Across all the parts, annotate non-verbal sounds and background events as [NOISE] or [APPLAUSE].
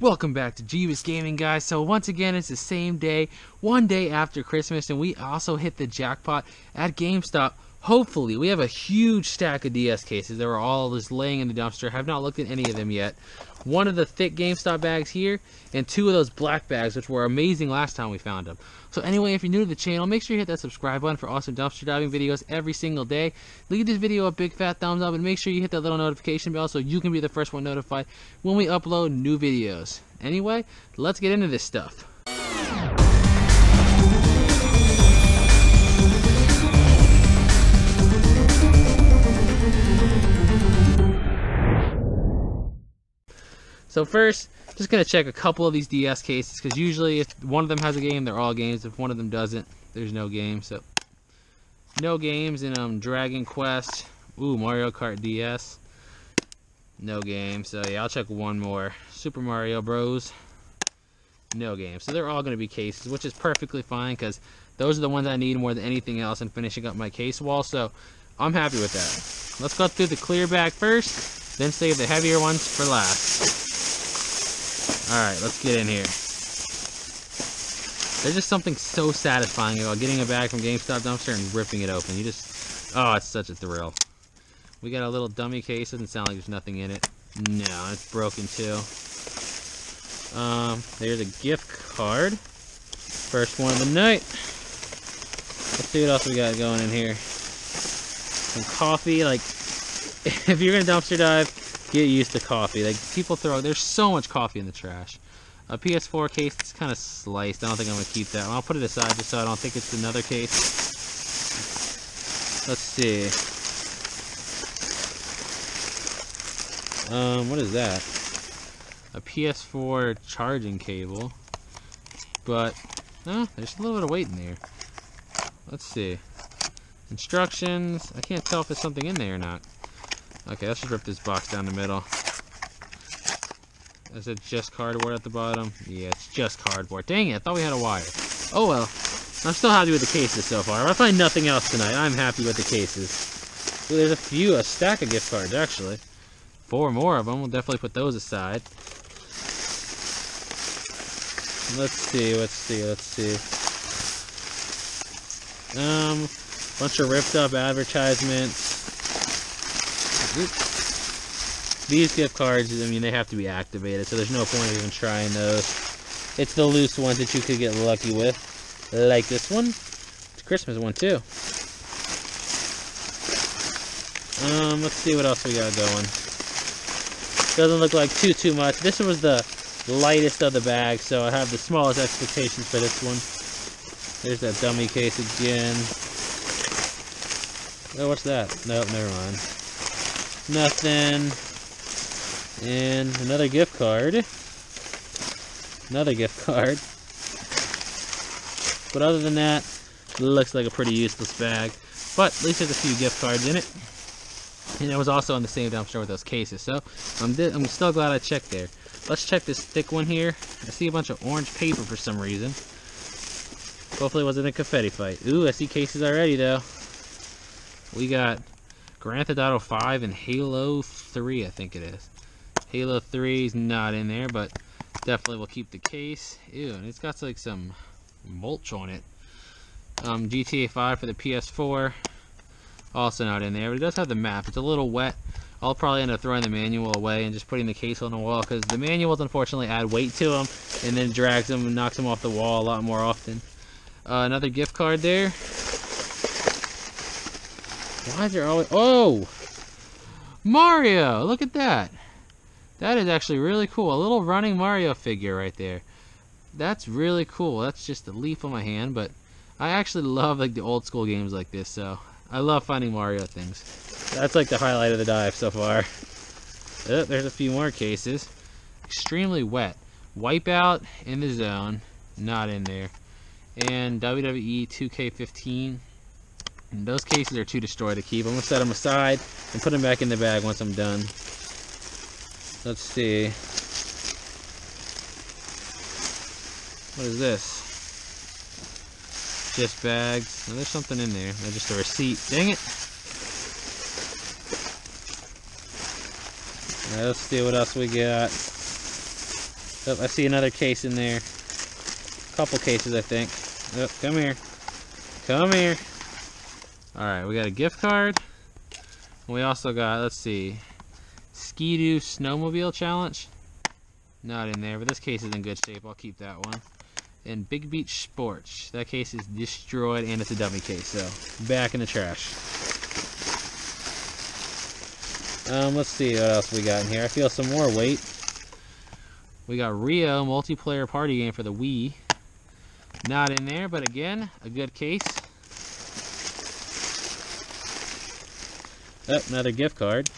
Welcome back to Jebus Gaming, guys. So once again, it's the same day, one day after Christmas, and we also hit the jackpot at GameStop. Hopefully, we have a huge stack of DS cases that are all just laying in the dumpster. have not looked at any of them yet. One of the thick GameStop bags here, and two of those black bags, which were amazing last time we found them. So anyway, if you're new to the channel, make sure you hit that subscribe button for awesome dumpster diving videos every single day. Leave this video a big fat thumbs up, and make sure you hit that little notification bell so you can be the first one notified when we upload new videos. Anyway, let's get into this stuff. So first, just gonna check a couple of these DS cases because usually if one of them has a game, they're all games. If one of them doesn't, there's no game. So no games in um Dragon Quest. Ooh, Mario Kart DS. No game. So yeah, I'll check one more. Super Mario Bros. No game. So they're all gonna be cases, which is perfectly fine because those are the ones I need more than anything else in finishing up my case wall. So I'm happy with that. Let's go through the clear bag first, then save the heavier ones for last. Alright, let's get in here. There's just something so satisfying about getting a bag from GameStop dumpster and ripping it open. You just, oh, it's such a thrill. We got a little dummy case. Doesn't sound like there's nothing in it. No, it's broken too. Um, there's a gift card. First one of the night. Let's see what else we got going in here. Some coffee. Like, [LAUGHS] if you're gonna dumpster dive, get used to coffee. Like people throw, there's so much coffee in the trash. A PS4 case, it's kind of sliced. I don't think I'm gonna keep that. I'll put it aside just so I don't think it's another case. Let's see. Um, what is that? A PS4 charging cable. But, oh, there's a little bit of weight in there. Let's see. Instructions. I can't tell if there's something in there or not. Okay, let's just rip this box down the middle. Is it just cardboard at the bottom? Yeah, it's just cardboard. Dang it, I thought we had a wire. Oh well. I'm still happy with the cases so far. If I find nothing else tonight, I'm happy with the cases. Ooh, there's a few, a stack of gift cards actually. Four more of them. We'll definitely put those aside. Let's see, let's see, let's see. Um, bunch of ripped up advertisements. These gift cards, I mean, they have to be activated, so there's no point in even trying those. It's the loose ones that you could get lucky with, like this one. It's a Christmas one, too. Um, let's see what else we got going. Doesn't look like too, too much. This was the lightest of the bag, so I have the smallest expectations for this one. There's that dummy case again. Oh, what's that? Nope, never mind. Nothing. And another gift card. Another gift card. But other than that, looks like a pretty useless bag. But at least there's a few gift cards in it. And it was also in the same dumpster with those cases. So I'm, I'm still glad I checked there. Let's check this thick one here. I see a bunch of orange paper for some reason. Hopefully it wasn't a confetti fight. Ooh, I see cases already though. We got Grand Theft Auto 5 and Halo 3, I think it is. Halo 3 is not in there, but definitely will keep the case. Ew, and it's got like some mulch on it. Um, GTA 5 for the PS4, also not in there, but it does have the map. It's a little wet. I'll probably end up throwing the manual away and just putting the case on the wall because the manuals unfortunately add weight to them and then drags them and knocks them off the wall a lot more often. Uh, another gift card there. Why is there always... Oh! Mario! Look at that. That is actually really cool. A little running Mario figure right there. That's really cool. That's just a leaf on my hand, but I actually love like the old school games like this, so I love finding Mario things. That's like the highlight of the dive so far. Oh, there's a few more cases. Extremely wet. Wipeout in the zone. Not in there. And WWE 2K15 and those cases are too destroyed to keep. I'm to set them aside and put them back in the bag once I'm done. Let's see. What is this? Just bags. Oh, there's something in there. No, just a receipt. Dang it. Right, let's see what else we got. Oh, I see another case in there. A couple cases, I think. Oh, come here. Come here. Alright, we got a gift card. We also got, let's see, Ski-Doo Snowmobile Challenge. Not in there, but this case is in good shape. I'll keep that one. And Big Beach Sports. That case is destroyed and it's a dummy case, so back in the trash. Um, let's see what else we got in here. I feel some more weight. We got Rio multiplayer party game for the Wii. Not in there, but again, a good case. Oh, another gift card.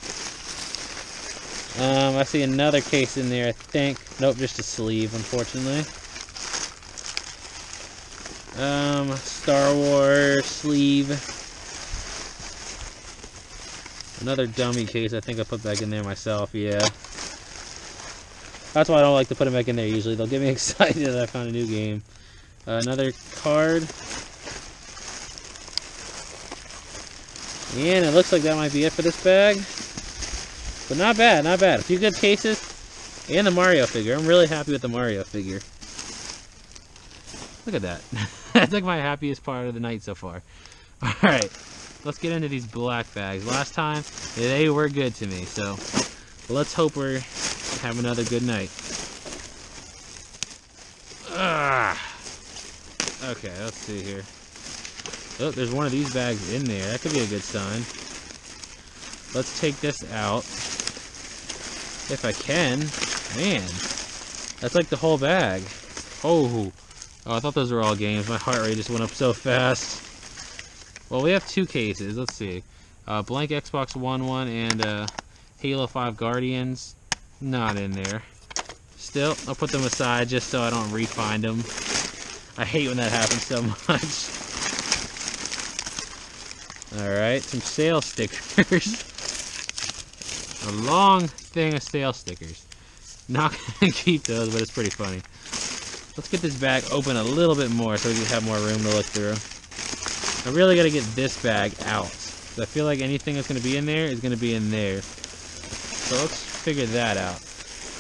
Um, I see another case in there, I think. Nope, just a sleeve, unfortunately. Um, Star Wars sleeve. Another dummy case I think I put back in there myself, yeah. That's why I don't like to put them back in there usually. They'll get me [LAUGHS] excited that I found a new game. Uh, another card. And it looks like that might be it for this bag. But not bad, not bad. A few good cases. And the Mario figure. I'm really happy with the Mario figure. Look at that. [LAUGHS] That's like my happiest part of the night so far. [LAUGHS] Alright, let's get into these black bags. Last time, they were good to me, so let's hope we have another good night. Ah. Okay, let's see here. Oh, there's one of these bags in there. That could be a good sign. Let's take this out. If I can. Man. That's like the whole bag. Oh. Oh, I thought those were all games. My heart rate just went up so fast. Well, we have two cases. Let's see. Uh, blank Xbox One one and uh, Halo 5 Guardians. Not in there. Still, I'll put them aside just so I don't refind them. I hate when that happens so [LAUGHS] much. Alright, some sale stickers. [LAUGHS] a long thing of sale stickers. Not [LAUGHS] gonna keep those, but it's pretty funny. Let's get this bag open a little bit more so we can have more room to look through. I really gotta get this bag out. I feel like anything that's gonna be in there is gonna be in there. So let's figure that out.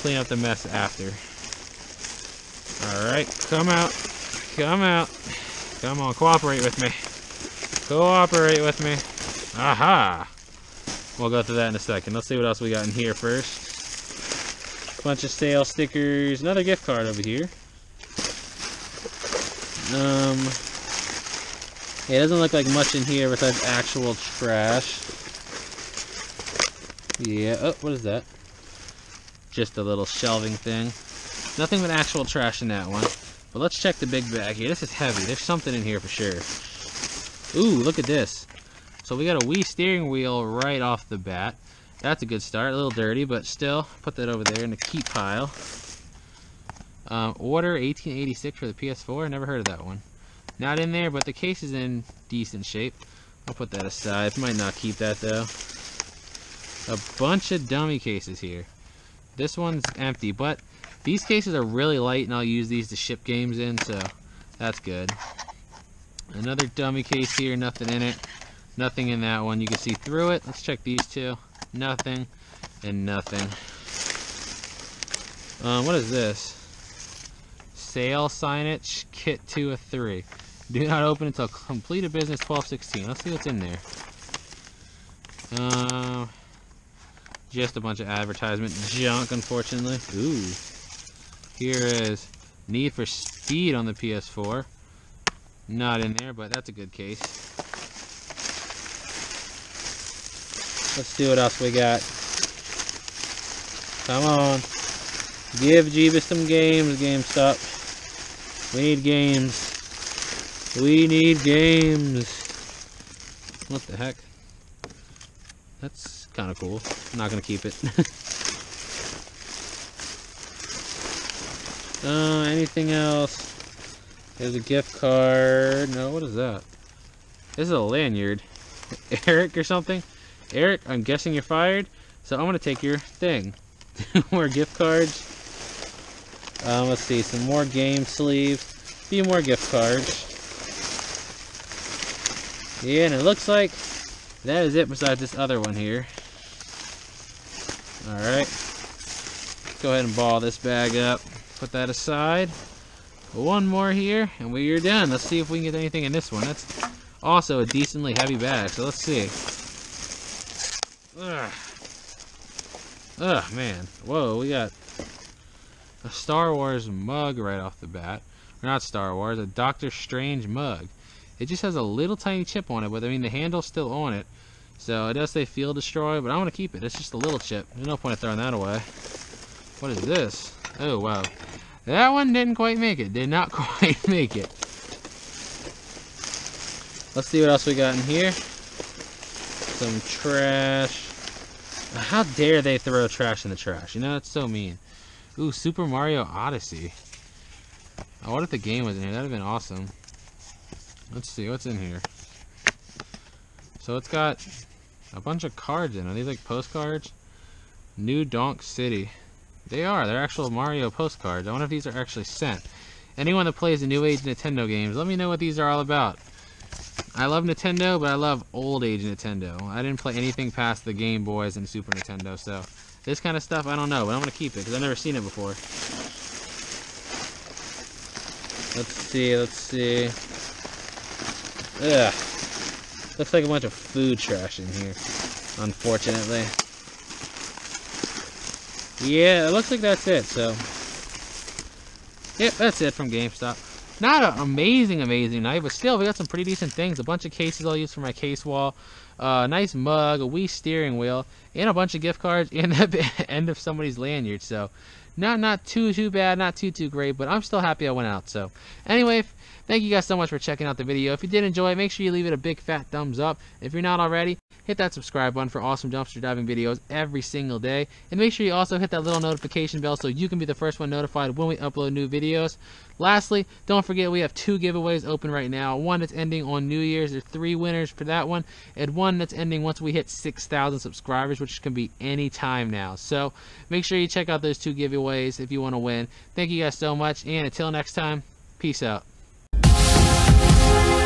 Clean up the mess after. Alright, come out. Come out. Come on, cooperate with me. Cooperate with me. Aha! We'll go through that in a second. Let's see what else we got in here first. Bunch of sale stickers. Another gift card over here. Um, it doesn't look like much in here besides actual trash. Yeah, oh, what is that? Just a little shelving thing. Nothing but actual trash in that one. But let's check the big bag here. This is heavy. There's something in here for sure. Ooh, look at this. So we got a Wii steering wheel right off the bat. That's a good start. A little dirty, but still, put that over there in the keep pile. Um, order 1886 for the PS4. Never heard of that one. Not in there, but the case is in decent shape. I'll put that aside. Might not keep that though. A bunch of dummy cases here. This one's empty, but these cases are really light and I'll use these to ship games in, so that's good. Another dummy case here, nothing in it. Nothing in that one. You can see through it. Let's check these two. Nothing and nothing. Um, what is this? Sale signage, kit 2 of 3. Do not open until complete a business 1216. Let's see what's in there. Uh, just a bunch of advertisement junk, unfortunately. Ooh. Here is Need for Speed on the PS4. Not in there, but that's a good case. Let's see what else we got. Come on. Give Jebus some games, GameStop. We need games. We need games. What the heck? That's kind of cool. I'm not going to keep it. [LAUGHS] uh, anything else? There's a gift card. No, what is that? This is a lanyard. [LAUGHS] Eric or something? Eric, I'm guessing you're fired, so I'm going to take your thing. [LAUGHS] More gift cards. Um, let's see, some more game sleeves, a few more gift cards. Yeah, and it looks like that is it besides this other one here. Alright. Go ahead and ball this bag up. put that aside. One more here, and we're done. Let's see if we can get anything in this one. That's also a decently heavy bag, so let's see. Ugh. Ugh, man. Whoa, we got a Star Wars mug right off the bat. Not Star Wars, a Doctor Strange mug. It just has a little tiny chip on it, but I mean the handle's still on it. So it does say Field Destroy, but I'm gonna keep it. It's just a little chip. There's no point in throwing that away. What is this? Oh wow. That one didn't quite make it. Did not [LAUGHS] quite make it. Let's see what else we got in here. Some trash. How dare they throw trash in the trash? You know, it's so mean. Ooh, Super Mario Odyssey. What if the game was in here? That'd have been awesome. Let's see, what's in here? So it's got a bunch of cards in. Are these like postcards? New Donk City. They are. They're actual Mario postcards. I wonder if these are actually sent. Anyone that plays the New Age Nintendo games, let me know what these are all about. I love Nintendo, but I love old age Nintendo. I didn't play anything past the Game Boys and Super Nintendo, so this kind of stuff, I don't know, but I'm going to keep it because I've never seen it before. Let's see, let's see. Ugh. Looks like a bunch of food trash in here, unfortunately. Yeah, it looks like that's it, so. Yep, that's it from GameStop. Not an amazing, amazing night, but still, we got some pretty decent things. A bunch of cases I'll use for my case wall, a uh, nice mug, a Wii steering wheel, and a bunch of gift cards, and the [LAUGHS] end of somebody's lanyard. So, not not too too bad, not too too great, but I'm still happy I went out. So, anyway, thank you guys so much for checking out the video. If you did enjoy it, make sure you leave it a big fat thumbs up. If you're not already, hit that subscribe button for awesome dumpster diving videos every single day. And make sure you also hit that little notification bell so you can be the first one notified when we upload new videos. Lastly, don't forget we have two giveaways open right now. One that's ending on New Year's. There's three winners for that one. And one that's ending once we hit 6,000 subscribers, which can be any time now. So make sure you check out those two giveaways if you want to win. Thank you guys so much. And until next time, peace out. Bye.